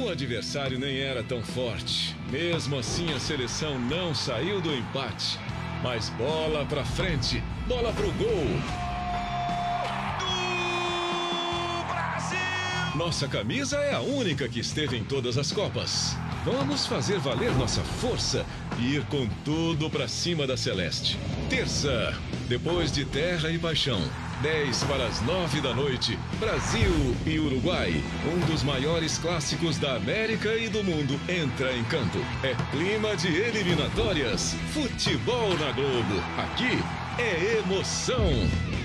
O adversário nem era tão forte. Mesmo assim, a seleção não saiu do empate. Mas bola pra frente, bola pro gol. Nossa camisa é a única que esteve em todas as Copas. Vamos fazer valer nossa força e ir com tudo pra cima da Celeste. Terça, depois de Terra e Paixão, 10 para as 9 da noite, Brasil e Uruguai. Um dos maiores clássicos da América e do mundo entra em campo. É clima de eliminatórias. Futebol na Globo. Aqui é emoção.